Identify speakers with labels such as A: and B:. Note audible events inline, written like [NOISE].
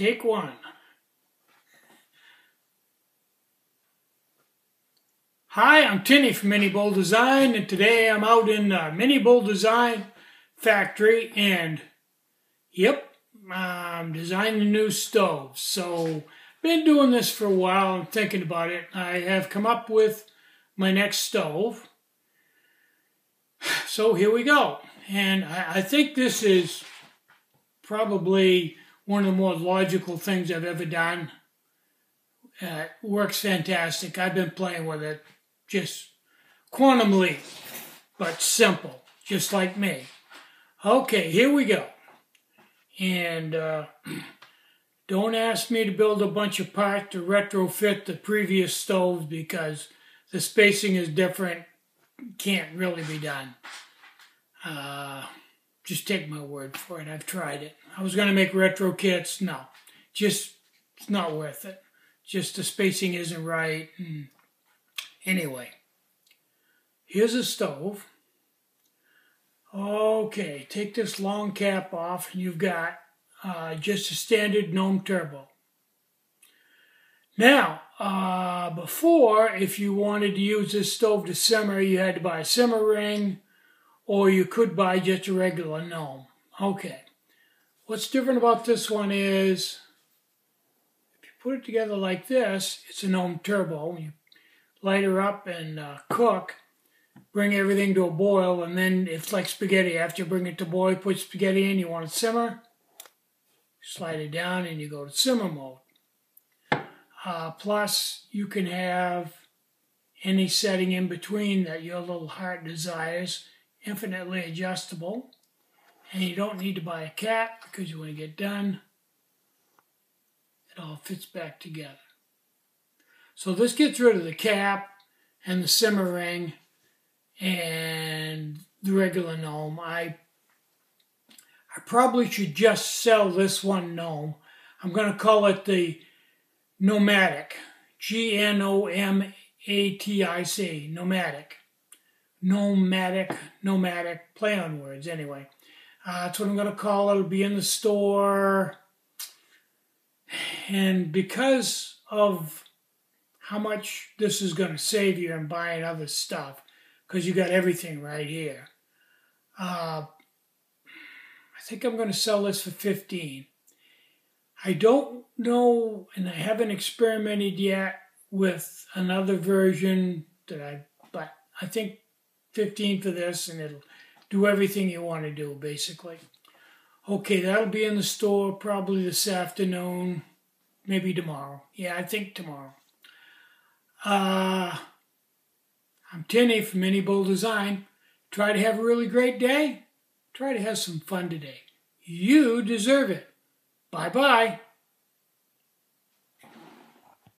A: Take one. Hi, I'm Tinny from Mini Bull Design, and today I'm out in the Mini Bull Design factory, and yep, I'm designing a new stove. So, been doing this for a while and thinking about it. I have come up with my next stove. So here we go. And I, I think this is probably one of the more logical things I've ever done. Uh, works fantastic. I've been playing with it just quantum leap, but simple, just like me. Okay, here we go. And uh, [CLEARS THROAT] don't ask me to build a bunch of parts to retrofit the previous stoves because the spacing is different. Can't really be done. Uh, just take my word for it. I've tried it. I was going to make retro kits. No, just it's not worth it. Just the spacing isn't right. And Anyway, here's a stove. Okay, take this long cap off and you've got uh, just a standard gnome turbo. Now, uh, before, if you wanted to use this stove to simmer, you had to buy a simmer ring or you could buy just a regular gnome. Okay, what's different about this one is if you put it together like this, it's a gnome turbo. You light her up and uh, cook, bring everything to a boil, and then it's like spaghetti. After you bring it to boil, put spaghetti in, you want to simmer, slide it down, and you go to simmer mode. Uh, plus, you can have any setting in between that your little heart desires, infinitely adjustable. And you don't need to buy a cap because you when you get done, it all fits back together. So this gets rid of the cap and the simmer ring and the regular gnome. I I probably should just sell this one gnome. I'm going to call it the Gnomatic. G-N-O-M-A-T-I-C. Gnomatic. Nomadic, nomadic, play on words anyway. Uh, that's what I'm going to call it. It'll be in the store. And because of how much this is going to save you in buying other stuff because you got everything right here. Uh, I think I'm going to sell this for 15. I don't know, and I haven't experimented yet with another version that I, but I think 15 for this, and it'll do everything you want to do, basically. Okay, that'll be in the store probably this afternoon, maybe tomorrow. Yeah, I think tomorrow. Uh, I'm Tinny from Mini Bull Design. Try to have a really great day. Try to have some fun today. You deserve it. Bye bye.